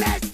Let's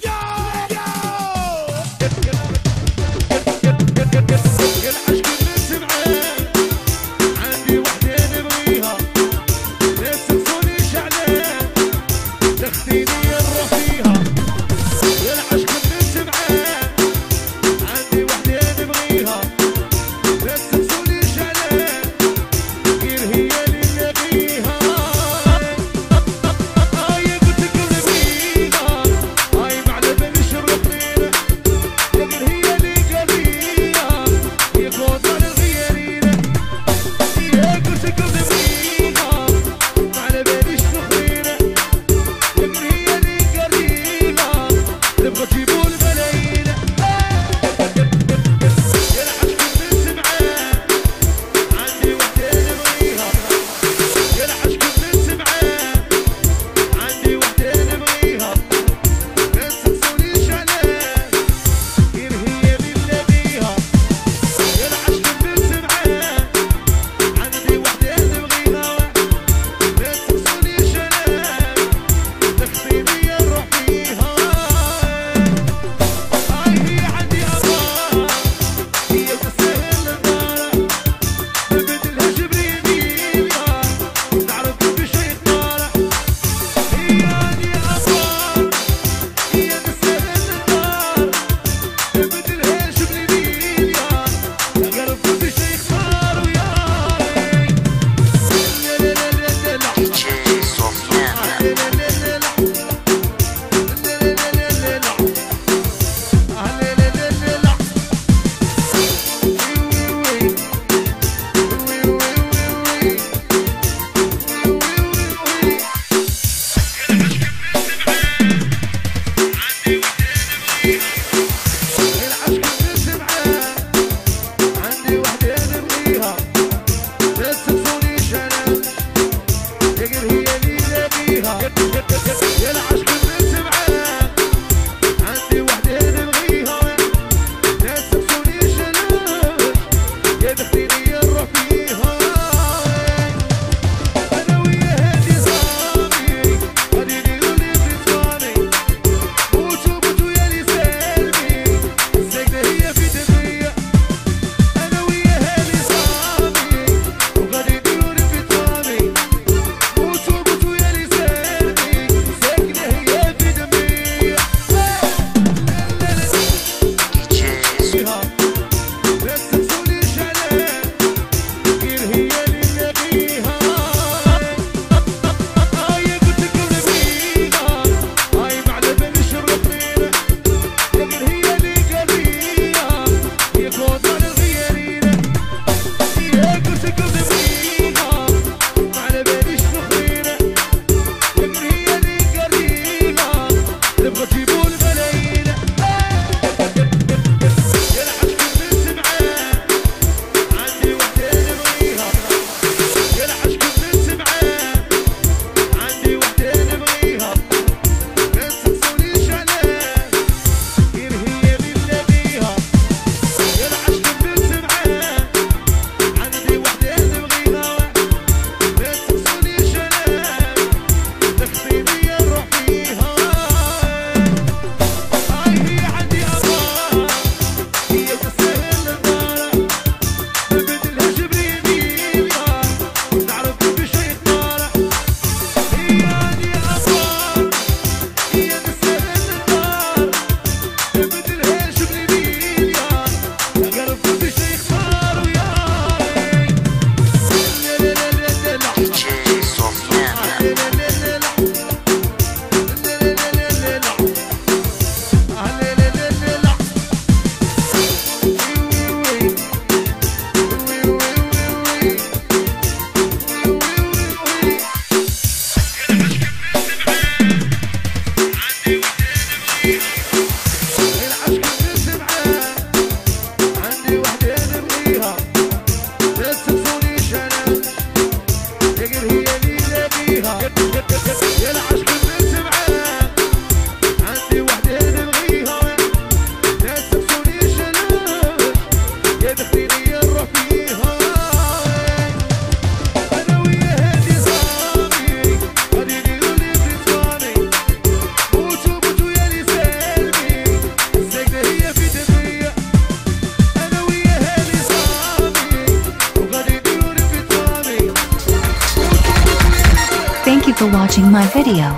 watching my video.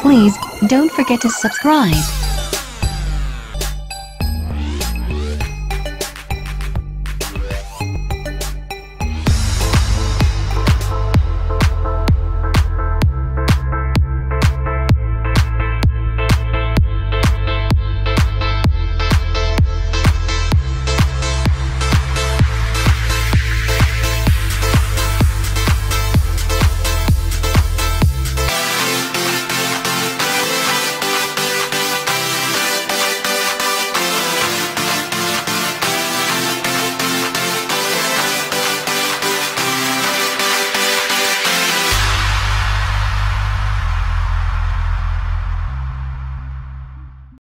Please, don't forget to subscribe.